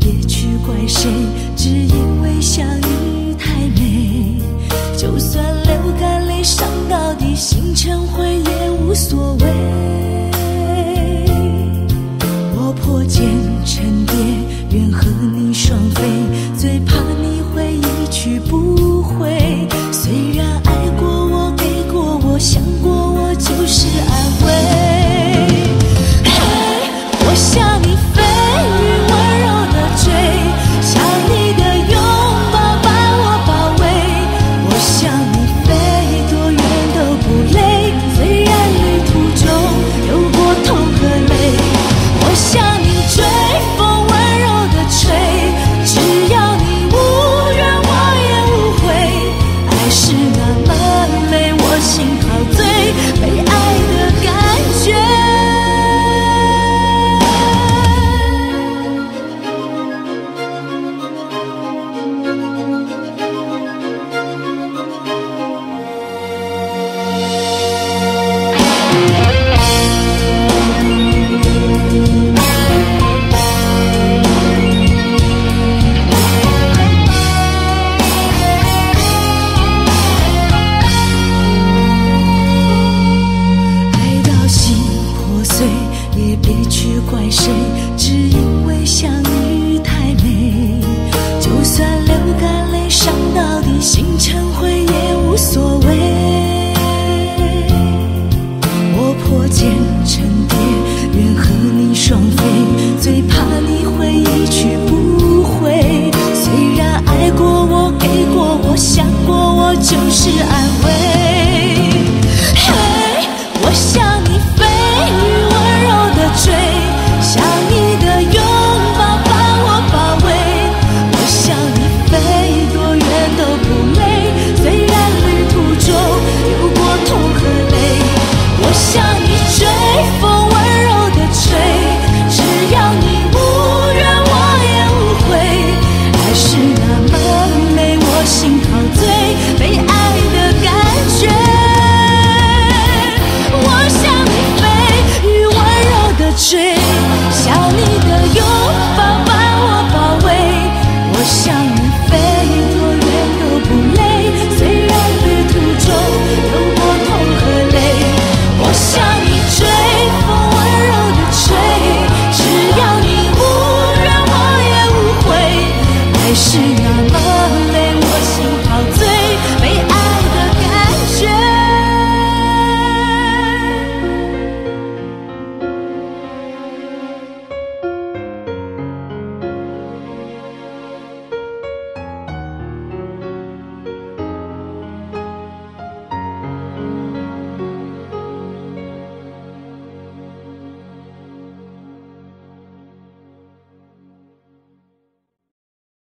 别去怪谁只因为相遇谁，shit